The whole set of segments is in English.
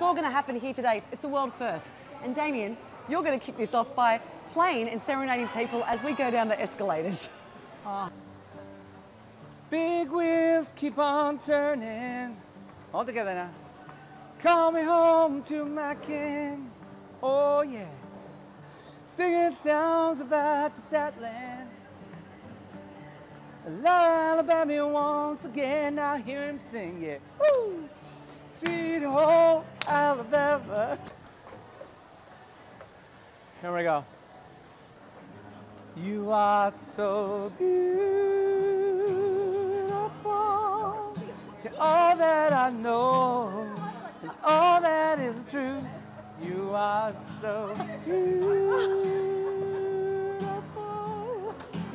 It's all going to happen here today. It's a world first. And Damien, you're going to kick this off by playing and serenading people as we go down the escalators. Ah. Big wheels keep on turning. All together now. Call me home to my king. Oh yeah. Singing songs about the Southland. Alabama once again. I hear him sing, yeah. Woo! Sweet home Here we go. You are so beautiful. You're all that I know, and all that is true. You are so beautiful.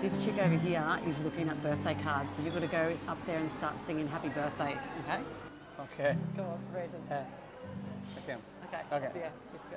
This chick over here is looking at birthday cards, so you've got to go up there and start singing happy birthday, okay? Okay. Go on, Brandon. Uh, okay. Okay. Okay. Yeah, let's go.